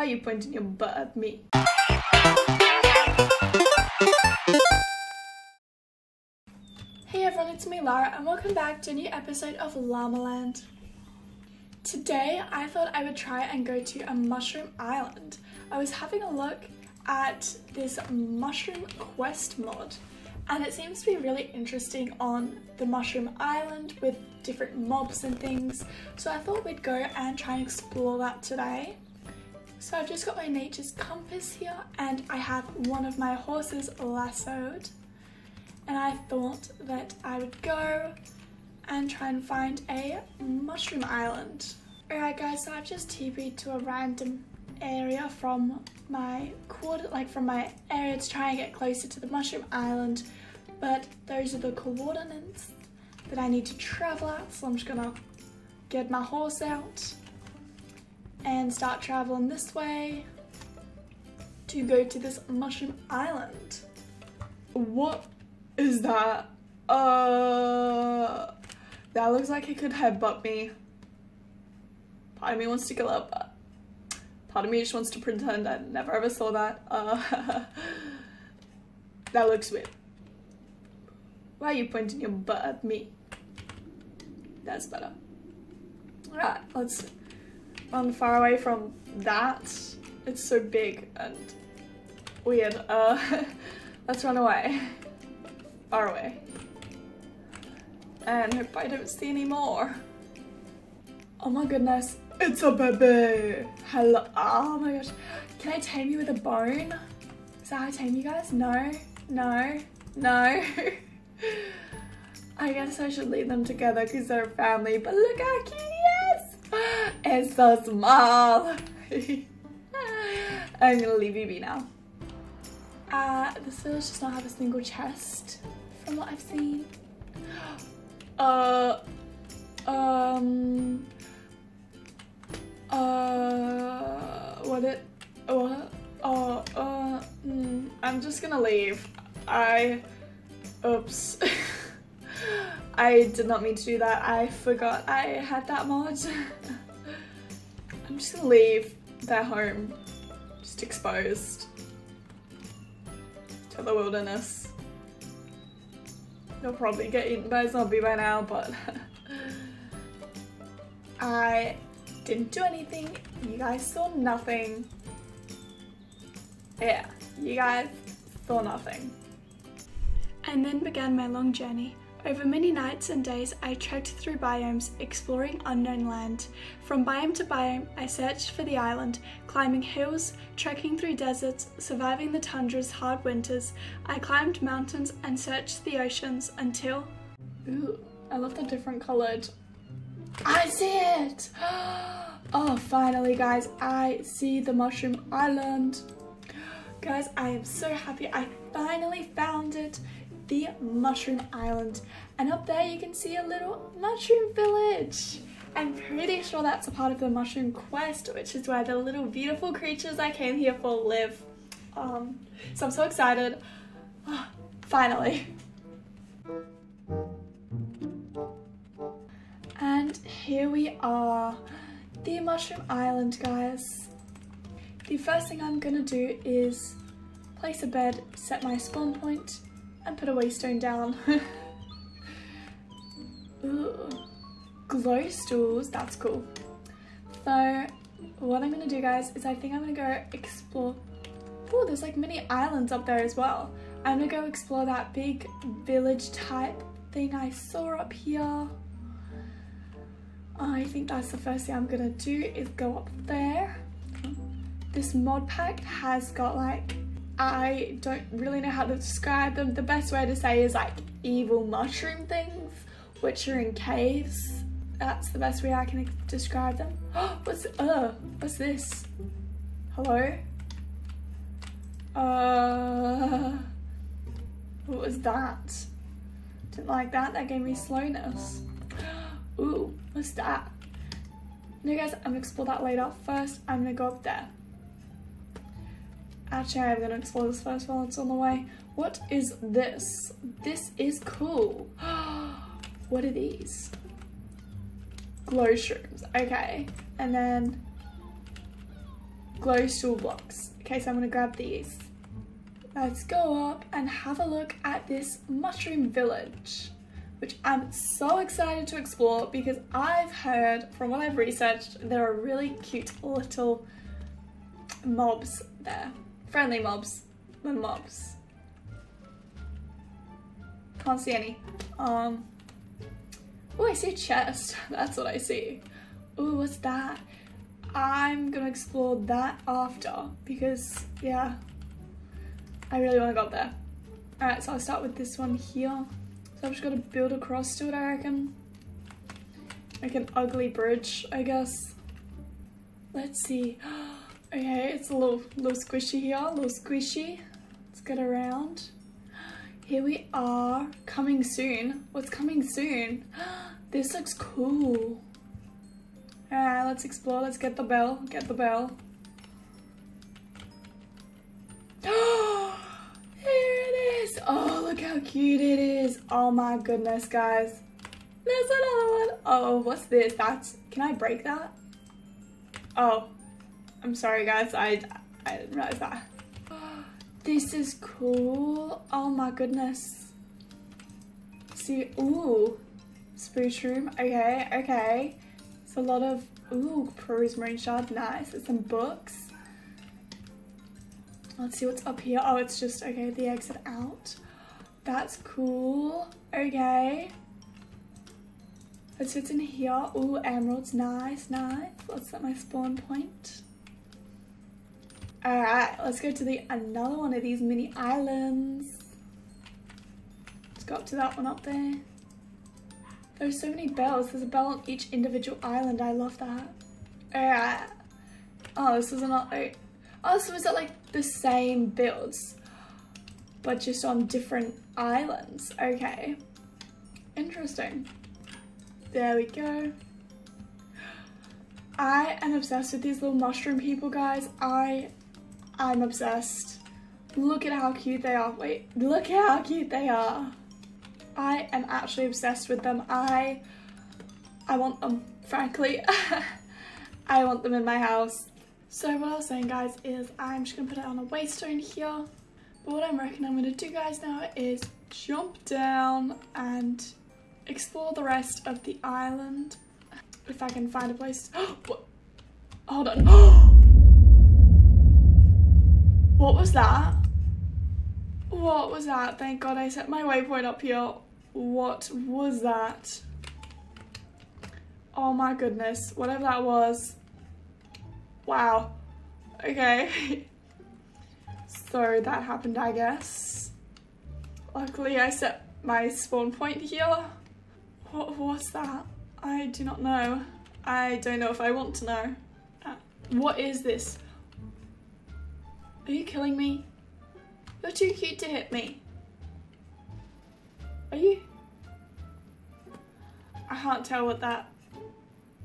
Why are you pointing your butt at me? Hey everyone, it's me Lara and welcome back to a new episode of Llamaland. Today I thought I would try and go to a mushroom island. I was having a look at this mushroom quest mod and it seems to be really interesting on the mushroom island with different mobs and things so I thought we'd go and try and explore that today. So I've just got my nature's compass here and I have one of my horses lassoed. And I thought that I would go and try and find a mushroom island. Alright guys, so I've just TP'd to a random area from my quarter, like from my area to try and get closer to the mushroom island, but those are the coordinates that I need to travel at, so I'm just gonna get my horse out and start traveling this way to go to this mushroom island. What is that? Uh, that looks like it could headbutt me. Part of me wants to kill it, but part of me just wants to pretend I never ever saw that. Uh, that looks weird. Why are you pointing your butt at me? That's better. Alright, let's run far away from that. It's so big and weird. Uh, let's run away. Far away. And hope I don't see any more. Oh my goodness, it's a baby. Hello, oh my gosh. Can I tame you with a bone? Is that how I tame you guys? No, no, no. I guess I should leave them together because they're a family, but look how cute. It's so small. I'm gonna leave you be now. Uh, this village does not have a single chest from what I've seen. Uh, um, uh, what it, what, oh, uh, mm, I'm just gonna leave. I, oops. I did not mean to do that. I forgot I had that mod. I'm just gonna leave their home just exposed to the wilderness. They'll probably get eaten by a zombie by now, but I didn't do anything. You guys saw nothing. Yeah, you guys saw nothing. And then began my long journey. Over many nights and days, I trekked through biomes, exploring unknown land. From biome to biome, I searched for the island, climbing hills, trekking through deserts, surviving the tundra's hard winters. I climbed mountains and searched the oceans until... Ooh, I love the different coloured. I see it! Oh, finally, guys, I see the Mushroom Island. Guys, I am so happy I finally found it the Mushroom Island. And up there you can see a little mushroom village. I'm pretty sure that's a part of the Mushroom Quest, which is where the little beautiful creatures I came here for live. Um, so I'm so excited. Oh, finally. And here we are, the Mushroom Island, guys. The first thing I'm gonna do is place a bed, set my spawn point, and put a waystone down. Glow stools, that's cool. So what I'm gonna do guys is I think I'm gonna go explore, oh there's like mini islands up there as well. I'm gonna go explore that big village type thing I saw up here. I think that's the first thing I'm gonna do is go up there. This mod pack has got like I don't really know how to describe them. The best way to say is like evil mushroom things, which are in caves. That's the best way I can describe them. what's, uh, what's this? Hello? Uh, what was that? Didn't like that, that gave me slowness. Ooh, what's that? No guys, I'm gonna explore that later. First, I'm gonna go up there. Actually, I'm gonna explore this first while it's on the way. What is this? This is cool. what are these? Glow shrooms. Okay. And then glowstool blocks. Okay, so I'm gonna grab these. Let's go up and have a look at this mushroom village, which I'm so excited to explore because I've heard, from what I've researched, there are really cute little mobs there. Friendly mobs, little mobs. Can't see any. Um, oh, I see a chest. That's what I see. Oh, what's that? I'm gonna explore that after because, yeah, I really want to go up there. Alright, so I'll start with this one here. So I've just got to build across to it, I reckon. Like an ugly bridge, I guess. Let's see. Okay, it's a little, little squishy here, a little squishy. Let's get around. Here we are, coming soon. What's coming soon? This looks cool. Alright, let's explore. Let's get the bell. Get the bell. Here it is! Oh look how cute it is. Oh my goodness, guys. There's another one. Oh, what's this? That's, can I break that? Oh, I'm sorry guys. I, I didn't realize that. This is cool. Oh my goodness. See, ooh, spruce room. Okay, okay. It's a lot of, ooh, marine shard. Nice. It's some books. Let's see what's up here. Oh, it's just, okay, the exit out. That's cool. Okay. Let's in here. Ooh, emeralds. Nice, nice. Let's set my spawn point. Alright, let's go to the another one of these mini islands. Let's go up to that one up there. There's so many bells. There's a bell on each individual island. I love that. Alright. Oh, this is not... Oh, oh, so is it like the same builds, but just on different islands? Okay. Interesting. There we go. I am obsessed with these little mushroom people, guys. I, I'm obsessed. Look at how cute they are. Wait, look at how cute they are. I am actually obsessed with them. I, I want them, frankly. I want them in my house. So what I was saying guys is I'm just gonna put it on a waystone here. But what I'm reckon I'm gonna do guys now is jump down and explore the rest of the island. If I can find a place. what? Hold on. Oh! What was that? What was that? Thank God I set my waypoint up here. What was that? Oh my goodness. Whatever that was, Wow. Okay. so that happened, I guess. Luckily, I set my spawn point here. What was that? I do not know. I don't know if I want to know. Uh, what is this? Are you killing me? You're too cute to hit me. Are you? I can't tell what that...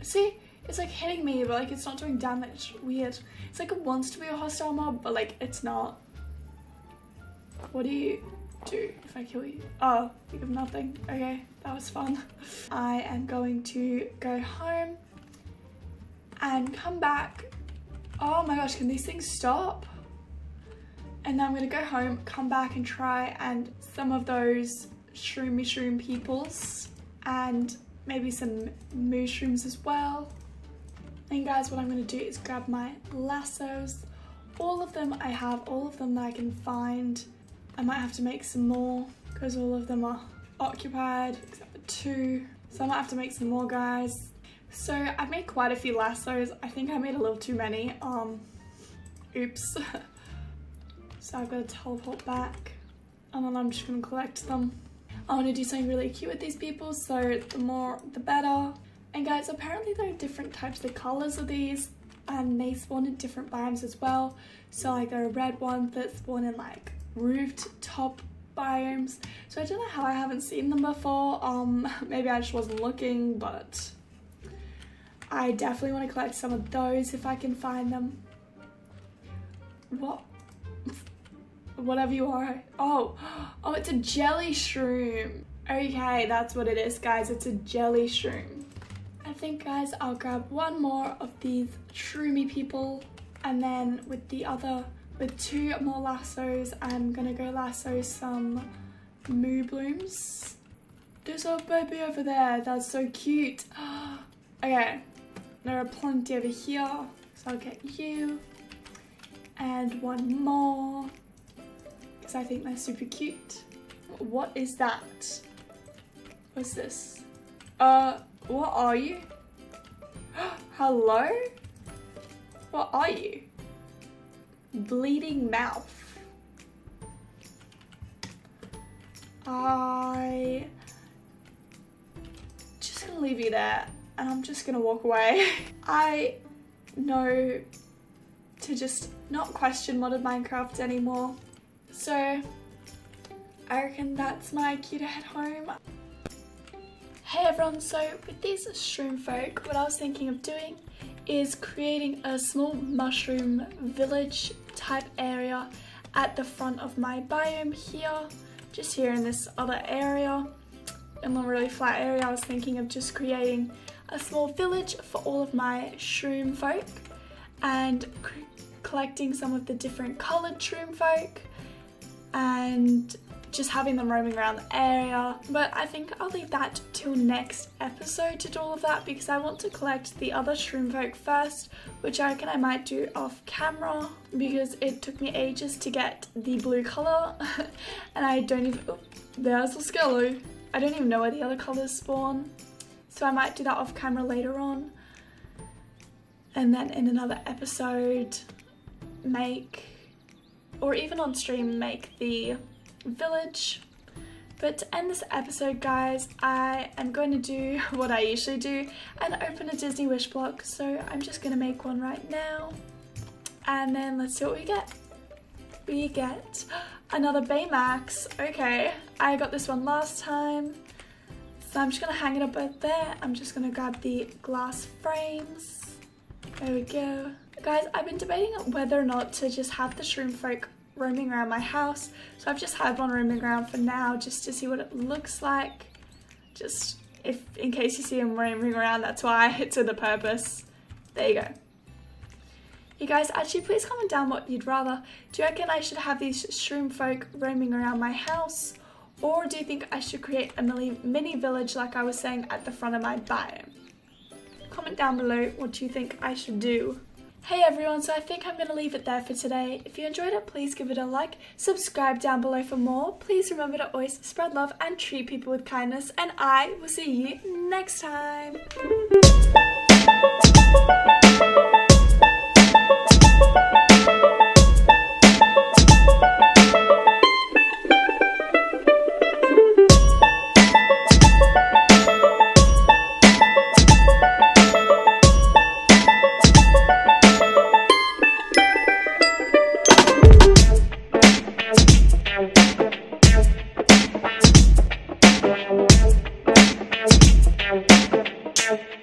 See? It's like hitting me, but like it's not doing damage. Weird. It's like it wants to be a hostile mob, but like it's not. What do you do if I kill you? Oh, you have nothing. Okay, that was fun. I am going to go home and come back. Oh my gosh, can these things stop? And then I'm gonna go home, come back and try and some of those shroomy shroom peoples and maybe some mushrooms as well. And guys, what I'm gonna do is grab my lassos. All of them I have, all of them that I can find. I might have to make some more because all of them are occupied except for two. So I might have to make some more guys. So I've made quite a few lassos. I think I made a little too many. Um, oops. so I've got to teleport back and then I'm just gonna collect them. I want to do something really cute with these people, so the more the better. And guys, apparently there are different types of colors of these and they spawn in different biomes as well. So like there are red ones that spawn in like roofed top biomes. So I don't know how I haven't seen them before. Um, maybe I just wasn't looking, but I definitely want to collect some of those if I can find them. What? Whatever you are. Oh, oh, it's a jelly shroom. Okay, that's what it is, guys. It's a jelly shroom. I think guys I'll grab one more of these shroomy people And then with the other, with two more lassos, I'm gonna go lasso some moo blooms. There's a baby over there, that's so cute. okay, there are plenty over here, so I'll get you. And one more, because I think they're super cute. What is that? What's this? Uh, what are you? Hello? What are you? Bleeding mouth. I just gonna leave you there and I'm just gonna walk away. I know to just not question modded Minecraft anymore. So I reckon that's my cue to head home. Hey everyone, so with these shroom folk, what I was thinking of doing is creating a small mushroom village type area at the front of my biome here, just here in this other area. In the really flat area, I was thinking of just creating a small village for all of my shroom folk and collecting some of the different coloured shroom folk and just having them roaming around the area. But I think I'll leave that till next episode to do all of that because I want to collect the other shroom folk first, which I reckon I might do off camera because it took me ages to get the blue colour and I don't even, oh, there's a skello. I don't even know where the other colours spawn. So I might do that off camera later on. And then in another episode, make, or even on stream, make the village. But to end this episode, guys, I am going to do what I usually do and open a Disney wish block. So I'm just going to make one right now. And then let's see what we get. We get another Baymax. Okay, I got this one last time. So I'm just going to hang it up right there. I'm just going to grab the glass frames. There we go. Guys, I've been debating whether or not to just have the Shroom Folk roaming around my house. So I've just had one roaming around for now just to see what it looks like. Just if in case you see them roaming around, that's why it's for the purpose. There you go. You guys, actually please comment down what you'd rather. Do you reckon I should have these shroom folk roaming around my house? Or do you think I should create a mini village like I was saying at the front of my biome? Comment down below what you think I should do. Hey everyone, so I think I'm going to leave it there for today. If you enjoyed it, please give it a like, subscribe down below for more. Please remember to always spread love and treat people with kindness, and I will see you next time. Thank